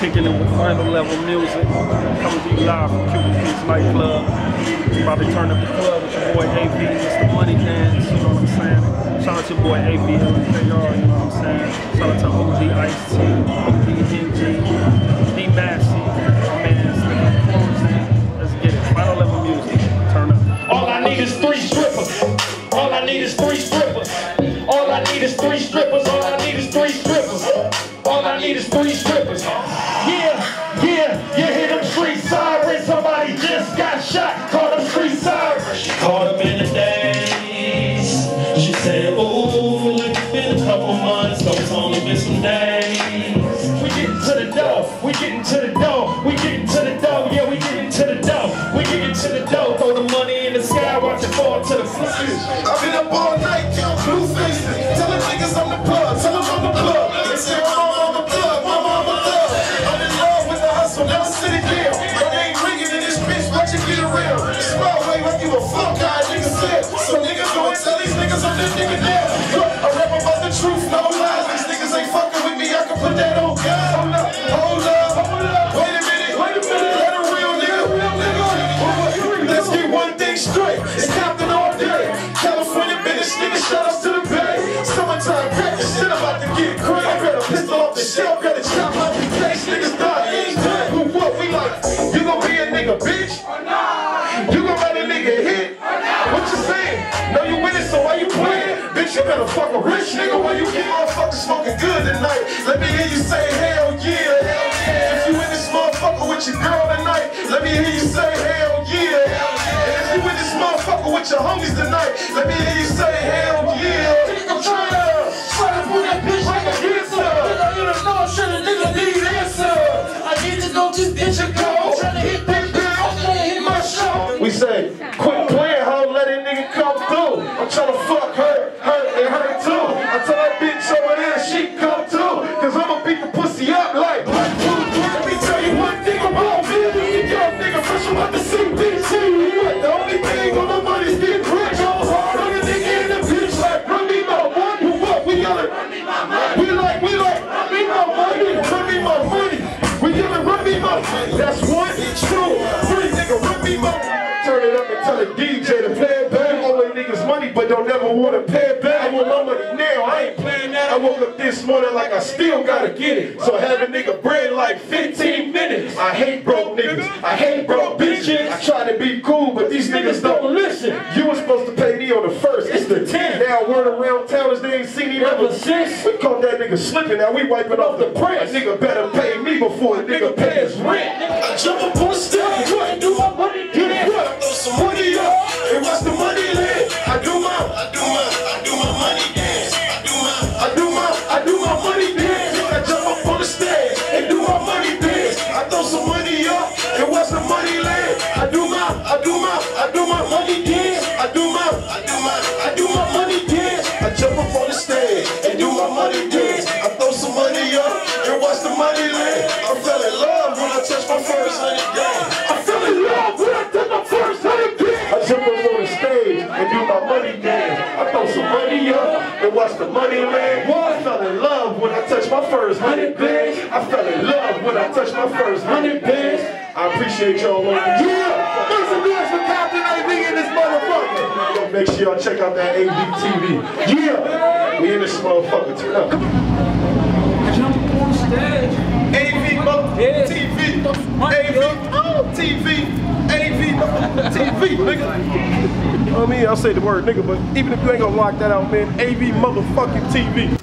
kicking it with final level music. Coming to you live from Cuban Pete's Nightclub. About to turn up the club with your boy. It's the money dance, you know what I'm saying? Shout out to your boy AV LKR, you know what I'm saying? Shout out to OG Ice T, OG NG, D Massey, man, Let's get it. Final level music. Turn up. All I need is three strippers. All I need is three strippers. All I need is three strippers. All I need is three strippers. I need is three strippers. Yeah, yeah, you hear them street sirens. Somebody just got shot. A fuck guy, nigga said. So niggas go and tell these niggas I'm that nigga now. Look, I rap about the truth, no lies. These niggas ain't fucking with me, I can put that on God. Hold up, hold up, hold up. Wait a minute, wait a minute. Let a real nigga, real nigga. Let's get one thing straight. It's Compton all day. California business nigga, shout out to the bay. Summertime crack the shit about to get crazy. I got a pistol off the shelf, Bitch, you better fuck a rich nigga when you get motherfuckers smoking good tonight. Let me hear you say hell yeah, hell yeah. If you in this motherfucker with your girl tonight, let me hear you say hell yeah. And if you in this motherfucker with your homies tonight, let me hear you say hell yeah. I'm trying to, trying to put that bitch like a dancer. You don't know, shit, a nigga need answer. I need to know this bitch a go. Trying to hit that bitch, I'm trying to hit my show. We say, That's one, two, three, nigga, run me my Turn it up and tell the DJ to play it back. The niggas money, but don't never want to pay it back. I want my money now. I ain't playing that. I woke up this morning like I still gotta get it. So I have a nigga bread like 15 minutes. I hate broke niggas. I hate broke bitches. I try to be cool, but these niggas don't the first. It's the 10th. Now word around town is they ain't seen him ever since. We caught that nigga slipping. Now we wiping off the press. A nigga better pay me before a nigga pay his rent. Jump up money dance. I throw some money up and watch the money land. I fell in love when I touched my first hundred bands. I fell in love when I touched my first hundred bands. I appreciate y'all. Yeah, make some noise for Compton AV in this motherfucker. Yo, make sure y'all check out that AV TV. Yeah, we in this motherfucker. Turn up. Jump on stage. AV. TV. AV. Nigga. I mean? I'll say the word nigga, but even if you ain't gonna lock that out, man, AV motherfucking TV.